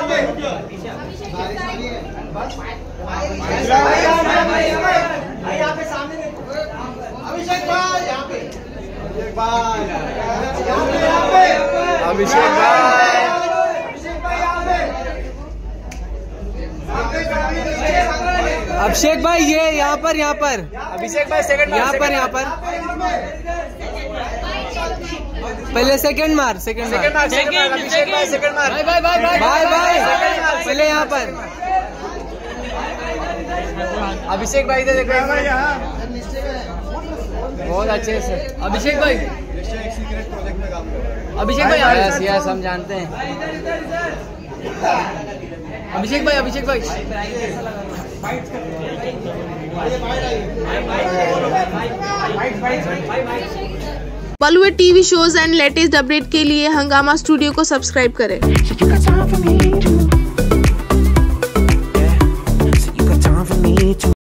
यहाँ पे भाई यहाँ पे, सामने अभिषेक भाई। यहाँ पे अभिषेक भाई यहाँ पे। अभिषेक भाई अभिषेक ये यहाँ पर यहाँ पर। अभिषेक भाई सेकंड यहाँ पर यहाँ पर। पहले सेकंड मार सेकंड मार। सेकंड अभिषेक भाई second mark bye bye bye bye पहले यहाँ पर। अभिषेक भाई इधर देखो। बहुत अच्छे से। अभिषेक भाई। अभिषेक भाई यस यस हम जानते हैं। अभिषेक भाई अभिषेक भाई। Bollywood TV shows and latest update के लिए हंगामा स्टूडियो को सब्सक्राइब करें।